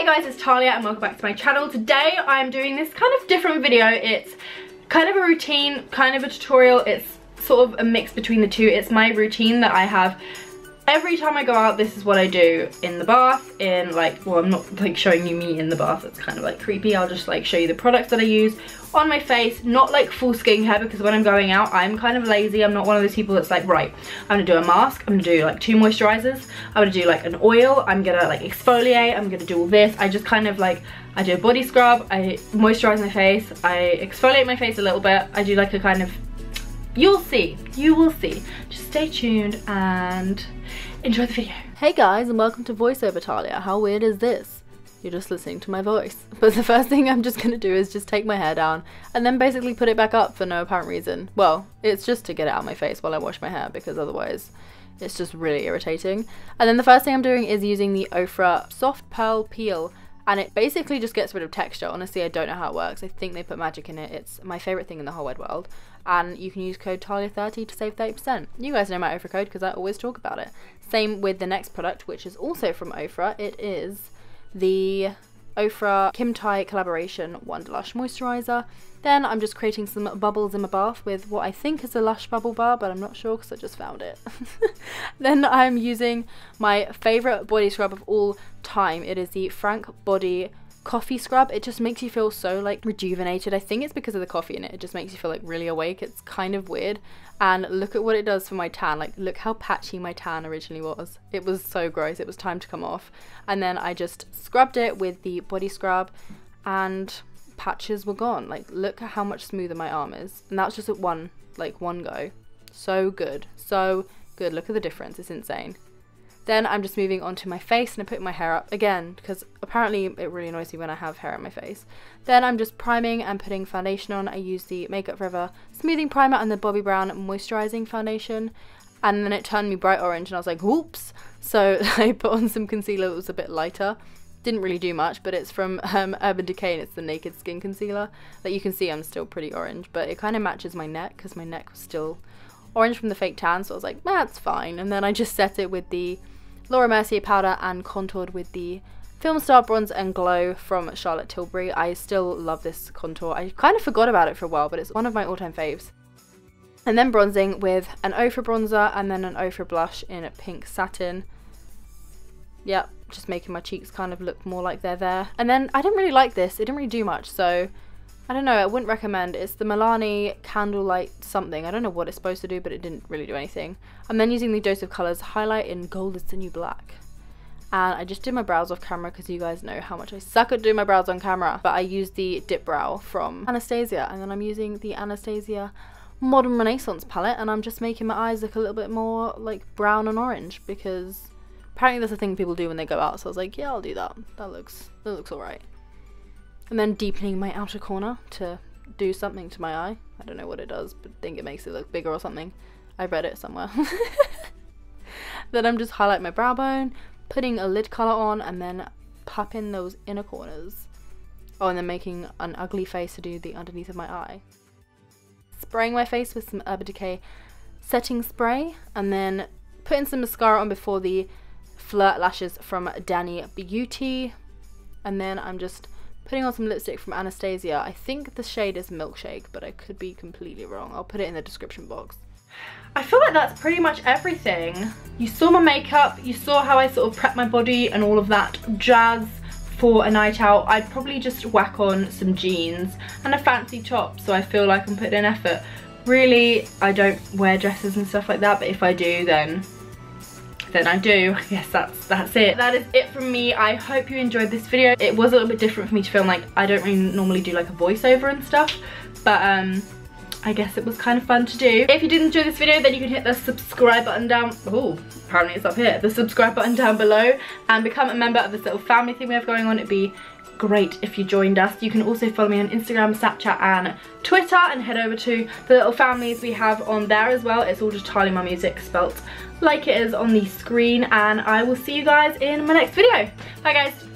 Hey guys, it's Talia and welcome back to my channel. Today I'm doing this kind of different video. It's kind of a routine, kind of a tutorial. It's sort of a mix between the two. It's my routine that I have every time I go out, this is what I do in the bath, in like, well, I'm not like showing you me in the bath, it's kind of like creepy. I'll just like show you the products that I use on my face, not like full skincare because when I'm going out, I'm kind of lazy. I'm not one of those people that's like, right, I'm gonna do a mask, I'm gonna do like two moisturizers, I'm gonna do like an oil, I'm gonna like exfoliate, I'm gonna do all this. I just kind of like, I do a body scrub, I moisturize my face, I exfoliate my face a little bit, I do like a kind of You'll see. You will see. Just stay tuned and enjoy the video. Hey guys and welcome to VoiceOver Talia. How weird is this? You're just listening to my voice. But the first thing I'm just to do is just take my hair down and then basically put it back up for no apparent reason. Well, it's just to get it out of my face while I wash my hair because otherwise it's just really irritating. And then the first thing I'm doing is using the Ofra Soft Pearl Peel and it basically just gets rid of texture. Honestly, I don't know how it works. I think they put magic in it. It's my favourite thing in the whole wide world. And you can use code TALIA30 to save 30%. You guys know my Ofra code because I always talk about it. Same with the next product, which is also from Ofra. It is the Ofra Kim Tai collaboration Wonderlush Moisturiser. Then I'm just creating some bubbles in my bath with what I think is a Lush bubble bar, but I'm not sure because I just found it. then I'm using my favourite body scrub of all time. It is the Frank Body coffee scrub it just makes you feel so like rejuvenated. I think it's because of the coffee in it. It just makes you feel like really awake. It's kind of weird. And look at what it does for my tan. Like look how patchy my tan originally was. It was so gross. It was time to come off. And then i just scrubbed it with the body scrub and patches were gone. Like look at how much smoother my arm is. And that was just at one like one go. So good. So good. Look at the difference. It's insane then I'm just moving on to my face and I put my hair up again because apparently it really annoys me when I have hair on my face. Then I'm just priming and putting foundation on. I use the Makeup Forever Smoothing Primer and the Bobbi Brown Moisturizing Foundation. And then it turned me bright orange and I was like, whoops. So I put on some concealer that was a bit lighter. Didn't really do much, but it's from um, Urban Decay and it's the Naked Skin Concealer. That you can see I'm still pretty orange, but it kind of matches my neck because my neck was still orange from the fake tan. So I was like, that's fine. And then I just set it with the Laura Mercier powder and contoured with the Film Star Bronze and Glow from Charlotte Tilbury. I still love this contour. I kind of forgot about it for a while, but it's one of my all-time faves. And then bronzing with an Ofra bronzer and then an Ofra blush in a pink satin. Yep, just making my cheeks kind of look more like they're there. And then I didn't really like this. It didn't really do much, so I don't know, I wouldn't recommend. It's the Milani Candlelight something. I don't know what it's supposed to do, but it didn't really do anything. I'm then using the Dose of Colours highlight in Gold is the New Black. And I just did my brows off camera because you guys know how much I suck at doing my brows on camera. But I used the Dip Brow from Anastasia. And then I'm using the Anastasia Modern Renaissance palette. And I'm just making my eyes look a little bit more like brown and orange. Because apparently that's a thing people do when they go out. So I was like, yeah, I'll do that. That looks, that looks alright. And then deepening my outer corner to do something to my eye. I don't know what it does, but I think it makes it look bigger or something. I read it somewhere. then I'm just highlight my brow bone, putting a lid colour on, and then pop in those inner corners. Oh, and then making an ugly face to do the underneath of my eye. Spraying my face with some Urban Decay setting spray, and then putting some mascara on before the Flirt Lashes from Danny Beauty. And then I'm just putting on some lipstick from Anastasia. I think the shade is Milkshake, but I could be completely wrong. I'll put it in the description box. I feel like that's pretty much everything. You saw my makeup, you saw how I sort of prep my body and all of that jazz for a night out. I'd probably just whack on some jeans and a fancy top so I feel like I'm putting in effort. Really, I don't wear dresses and stuff like that, but if I do, then then I do. Yes, that's that's it. That is it from me. I hope you enjoyed this video. It was a little bit different for me to film. Like, I don't really normally do like a voiceover and stuff, but um, I guess it was kind of fun to do. If you did enjoy this video, then you can hit the subscribe button down. Oh, apparently it's up here. The subscribe button down below and become a member of this little family thing we have going on. It'd be great if you joined us. You can also follow me on Instagram, Snapchat and Twitter and head over to the little families we have on there as well. It's all just Talia Mar Music spelt like it is on the screen and I will see you guys in my next video. Bye guys.